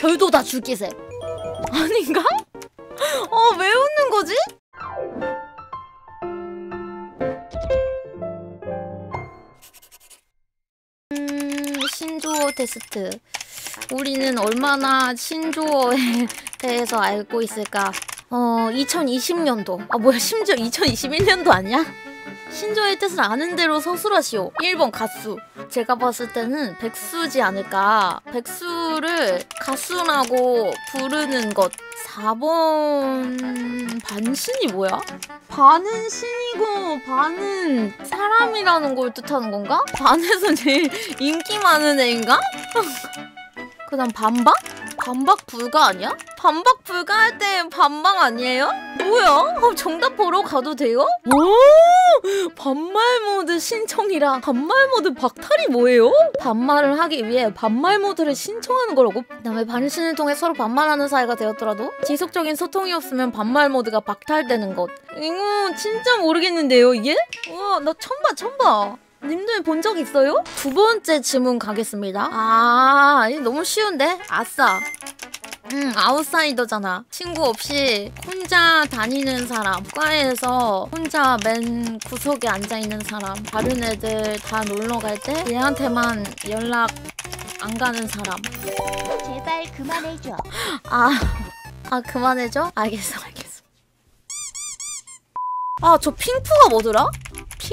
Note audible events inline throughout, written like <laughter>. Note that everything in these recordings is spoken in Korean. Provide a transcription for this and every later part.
별도 다 줄기세 아닌가? 어 왜 웃는 거지? 음 신조어 테스트 우리는 얼마나 신조어에 <laughs> 대해서 알고 있을까 어 2020년도 아 뭐야 심지어 2021년도 아니야? 신조어의 뜻을 아는 대로 서술하시오 1번 가수 제가 봤을 때는 백수지 않을까 백수를 가수라고 부르는 것 4번 반신이 뭐야? 반은 신이고 반은 사람이라는 걸 뜻하는 건가? 반에서 제일 인기 많은 애인가? 그 다음 반박? 반박 불가 아니야? 반박 불가할 때 반박 아니에요? 뭐야? 어, 정답 보러 가도 돼요? 오! 반말 모드 신청이라 반말 모드 박탈이 뭐예요? 반말을 하기 위해 반말 모드를 신청하는 거라고? 그다음에 반신을 통해 서로 반말하는 사이가 되었더라도 지속적인 소통이 없으면 반말 모드가 박탈되는 것. 이거 진짜 모르겠는데요, 이게? 우와, 나 처음 봐, 처음 봐. 님들 본 적 있어요? 두 번째 질문 가겠습니다. 아, 너무 쉬운데? 아싸. 음, 아웃사이더잖아. 친구 없이 혼자 다니는 사람. 과에서 혼자 맨 구석에 앉아있는 사람. 다른 애들 다 놀러 갈 때 얘한테만 연락 안 가는 사람. 제발 그만해줘. 아, 아 그만해줘? 알겠어, 알겠어. 아, 저 핑크가 뭐더라?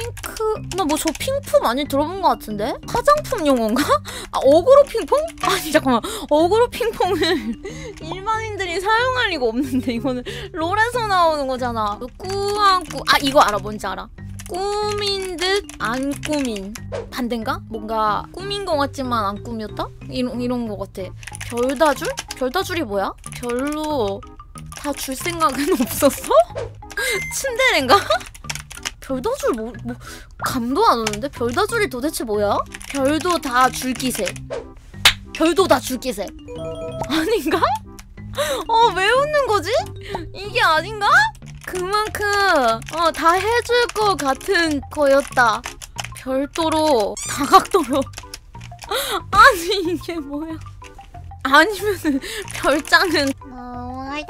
핑크, 나 뭐 저 핑크 많이 들어본 것 같은데? 화장품 용어인가? <laughs> 아, 어그로 핑퐁? <laughs> 아니, 잠깐만. 어그로 핑퐁을 <laughs> 일반인들이 사용할 리가 없는데, 이거는 롤에서 나오는 거잖아. 꾸안꾸, 아, 이거 알아. 뭔지 알아. 꾸민 듯 안 꾸민 반대인가? 뭔가 꾸민 것 같지만 안 꾸몄다? 이런, 이런 거 같아 별다줄? 별다줄이 뭐야? 별로 다 줄 생각은 없었어? 츤데레인가? 별다줄 뭐, 뭐 감도 안 오는데? 별다줄이 도대체 뭐야? 별도 다 줄기세 별도 다 줄기세 아닌가? <laughs> 어 왜 웃는 거지? 이게 아닌가? 그만큼 어 다 해줄 것 같은 거였다 별도로 다각도로 <laughs> 아니 이게 뭐야 아니면은 별장은 뭐다야?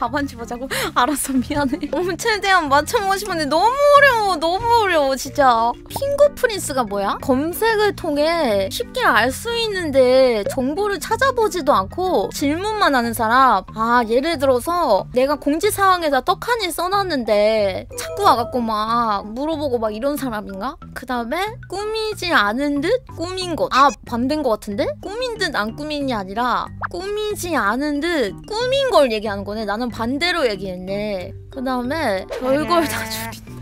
답안지 보자고? <laughs> 알았어 미안해 어, 최대한 맞춰보고 싶은데 너무 어려워 너무 어려워 진짜 핑거프린스가 뭐야? 검색을 통해 쉽게 알 수 있는데 정보를 찾아보지도 않고 질문만 하는 사람 아 예를 들어서 내가 공지사항에다 떡하니 써놨는데 자꾸 와갖고 막 물어보고 막 이런 사람인가? 그 다음에 꾸미지 않은 듯 꾸민 것아 반대인 것 같은데? 꾸민 듯 안 꾸민이 아니라 꾸미지 않은 듯 꾸민 걸 얘기하는 거네 나는 반대로 얘기했네. 그 다음에 별걸 다 줄인다.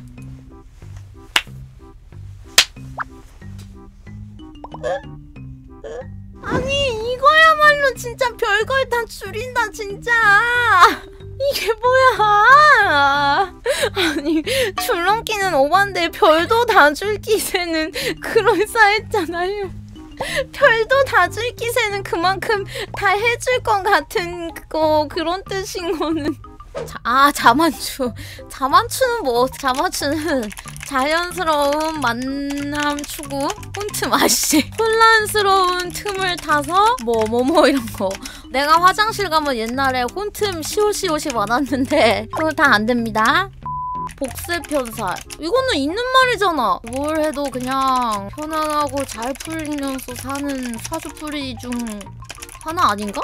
아니 이거야말로 진짜 별걸 다 줄인다 진짜. 이게 뭐야? 아니 줄넘기는 오반데 별도 다 줄 기세는 그럴싸했잖아요. <laughs> 별도 다 줄 기세는 그만큼 다 해줄 것 같은 거 그런 뜻인 거는. 자, 아 자만추. 자만추는 뭐 자만추는 자연스러운 만남 추구 혼틈 아씨 <laughs> 혼란스러운 틈을 타서 뭐뭐 뭐 이런 거. 내가 화장실 가면 옛날에 혼틈 시옷시옷이 많았는데 그거 다 안 됩니다 복세 편살 이거는 있는 말이잖아 뭘 해도 그냥 편안하고 잘 풀리면서 사는 사주풀이 중 하나 아닌가?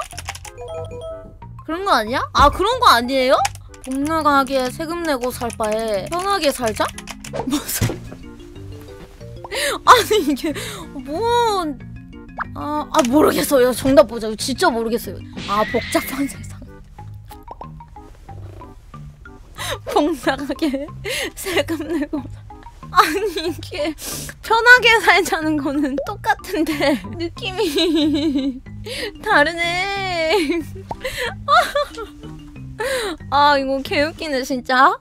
그런 거 아니야? 아 그런 거 아니에요? 복 나가게 세금 내고 살 바에 편하게 살자? <laughs> 무슨 아니 이게 뭐 아, 아 모르겠어요 정답 보자 진짜 모르겠어요 아 복잡한 세 상복 나가게 세금 내고 아니 이게 편하게 살자는 거는 똑같은데 <laughs> 느낌이 다르네 <laughs> 아 이거 개웃기네 진짜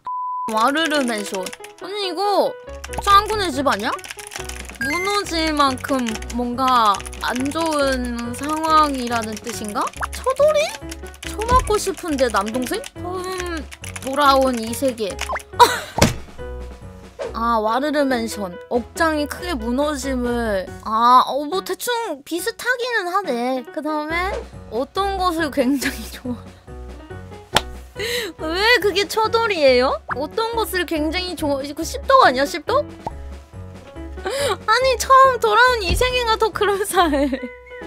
와르르 맨션 아니 이거 짱구네 집 아니야? 무너질 만큼 뭔가 안 좋은 상황이라는 뜻인가? 처돌이? 처맞고 싶은데 남동생? 돌아온 이 세계. <laughs> 아아 와르르 맨션. 억장이 크게 무너짐을. 아뭐 대충 비슷하기는 하네. 그 다음에 어떤 것을 굉장히 좋아. <laughs> 왜 그게 처돌이에요? 어떤 것을 굉장히 좋아 이거 씹덕 아니야 씹덕? <laughs> 아니 처음 돌아온 이 세계가 더 그럴싸해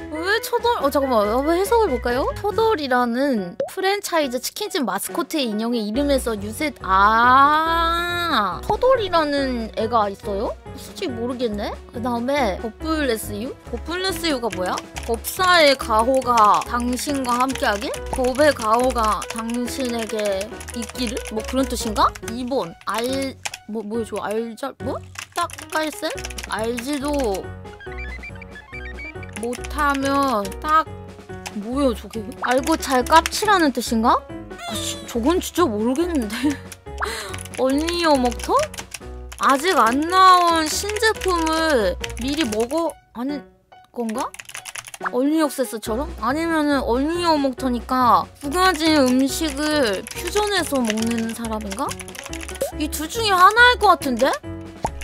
왜 초돌? 어 잠깐만 한번 해석을 볼까요? 초돌이라는 프랜차이즈 치킨집 마스코트의 인형의 이름에서 유세 아 초돌이라는 애가 있어요? 솔직히 모르겠네. 그 다음에 버플레스유? 버플레스유가 뭐야? 법사의 가호가 당신과 함께하길? 법의 가호가 당신에게 있기를? 뭐 그런 뜻인가? 2번 알... 뭐저 알잘 뭐? 딱깔센? 알지도 못하면 딱 뭐야 저게 알고 잘 깝치라는 뜻인가? 아씨 저건 진짜 모르겠는데 <laughs> 언니어 먹터? 아직 안 나온 신제품을 미리 먹어 하는 건가? 얼리옥세스처럼? 아니면은 얼리어 먹터니까 두 가지 음식을 퓨전해서 먹는 사람인가? 이 둘 중에 하나일 것 같은데?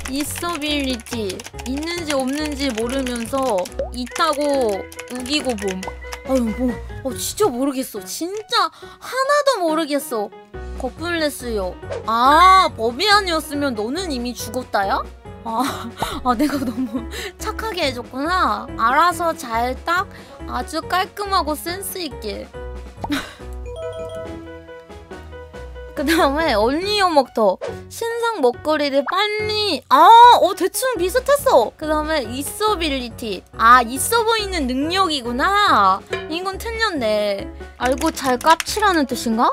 있어빌리티 있는지 없는지 모르면서 있다고 우기고 봄. 아유 뭐 어, 진짜 모르겠어. 진짜 하나도 모르겠어. 거플레스요. 아 법이 아니었으면 너는 이미 죽었다야? 아, 아 내가 너무 <laughs> 착하게 해줬구나. 알아서 잘 딱 아주 깔끔하고 센스있게. <laughs> 그 다음에 얼리어 먹터. 신 상 먹거리를 빨리 아 어 대충 비슷했어 그 다음에 있어빌리티 아 있어 보이는 능력이구나 이건 틀렸네 알고 잘 깝치라는 뜻인가?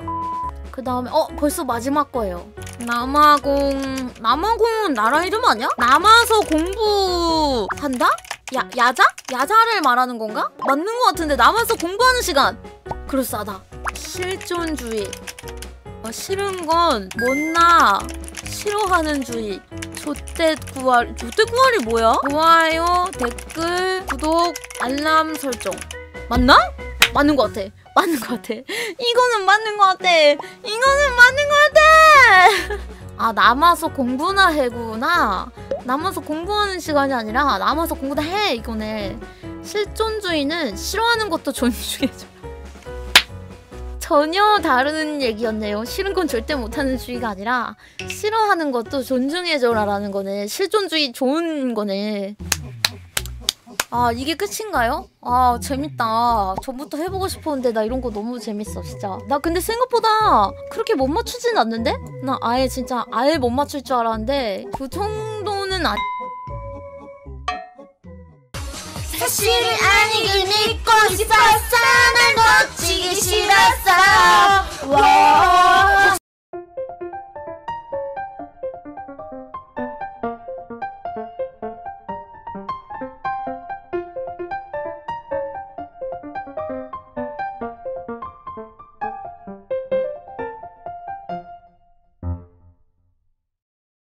그 다음에 어 벌써 마지막 거예요 남아공 남아공은 나라 이름 아니야? 남아서 공부한다? 야 야자? 야자를 말하는 건가? 맞는 것 같은데 남아서 공부하는 시간 그럴싸하다 실존주의 어, 싫은 건 못나 싫어하는 주의. 조떼 구할이 뭐야? 좋아요 댓글 구독 알람 설정. 맞나? 맞는 것 같아. 맞는 것 같아. <laughs> 이거는 맞는 것 같아. 이거는 맞는 것 같아. <laughs> 아 남아서 공부나 해구나. 남아서 공부하는 시간이 아니라 남아서 공부나 해 이거네. 실존주의는 싫어하는 것도 존중해줘 전혀 다른 얘기였네요. 싫은 건 절대 못하는 주의가 아니라 싫어하는 것도 존중해줘라라는 거네. 실존주의 좋은 거네. 아 이게 끝인가요? 아 재밌다. 전부터 해보고 싶었는데 나 이런 거 너무 재밌어 진짜. 나 근데 생각보다 그렇게 못 맞추진 않는데? 나 아예 진짜 아예 못 맞출 줄 알았는데 그 정도는 아. 사실 아니길 믿고 싶었어. 난 놓치기 싫었어. 와.